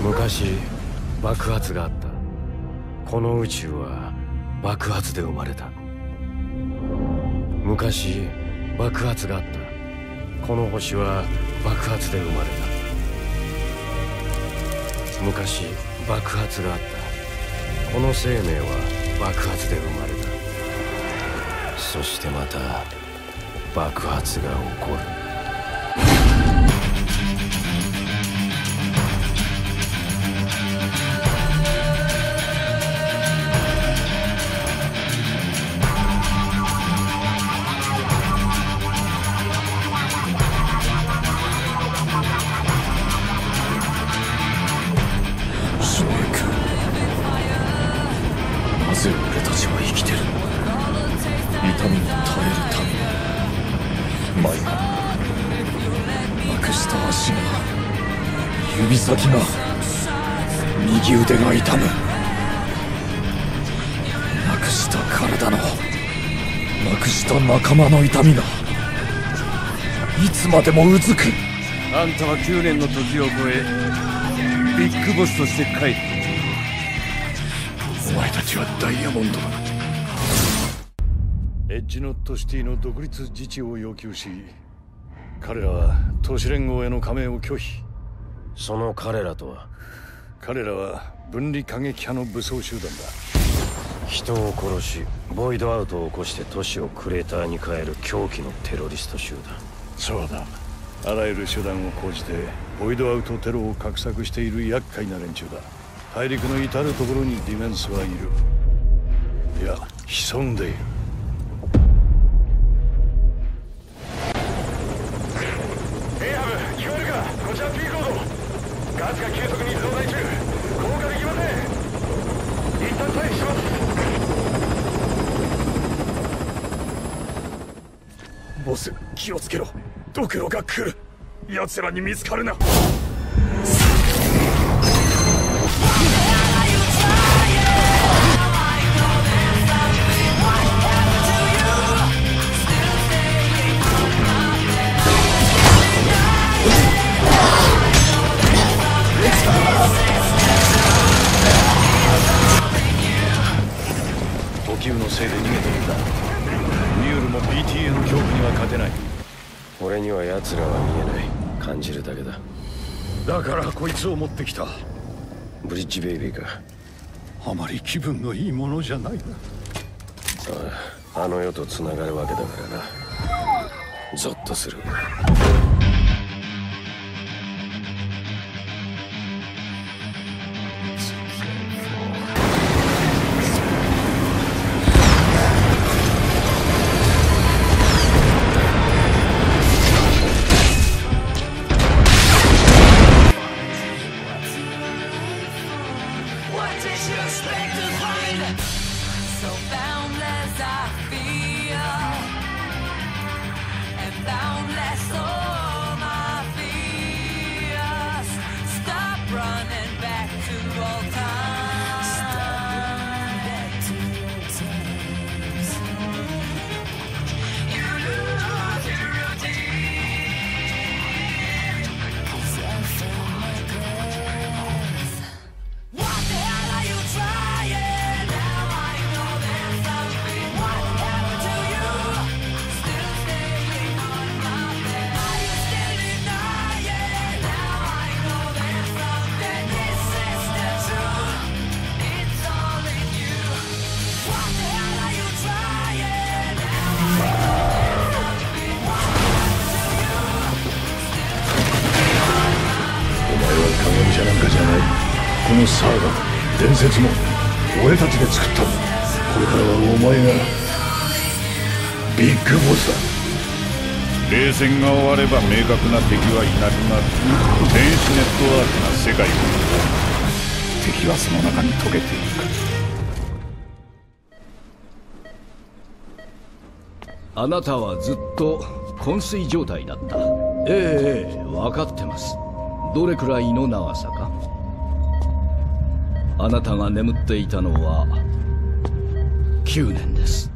昔爆発があった。この宇宙は爆発で生まれた。昔爆発があった。この星は爆発で生まれた。昔爆発があった。この生命は爆発で生まれた。そしてまた爆発が起こる。指先が右腕が痛む。なくした体のなくした仲間の痛みがいつまでもうずく。あんたは9年の時を超えビッグボスとして帰ってお前たちはダイヤモンドだ。エッジノットシティの独立自治を要求し彼らは都市連合への加盟を拒否その彼らとは。彼らは分離過激派の武装集団だ。人を殺しボイドアウトを起こして都市をクレーターに変える狂気のテロリスト集団。そうだ。あらゆる手段を講じてボイドアウトテロを画策している厄介な連中だ。大陸の至る所にディメンスはいる。いや潜んでいるエアブ聞こえるかこちら P コードガスが急速に増大中降下できません一旦退避しますボス気をつけろ。ドクロが来る。奴らに見つかるな。勝てない。俺には奴らは見えない。感じるだけだ。だからこいつを持ってきた。ブリッジベイビーか。あまり気分のいいものじゃないな。あああの世と繋がるわけだからな。ゾッとする competition to find So boundless I feel. かじゃない。このサーガ伝説も俺たちで作ったこれからはお前がビッグボスだ。冷戦が終われば明確な敵はいなくなる。電子ネットワークが世界を。敵はその中に溶けていく。あなたはずっと昏睡状態だった。ええええ分かってますどれくらいの長さか？あなたが眠っていたのは9年です。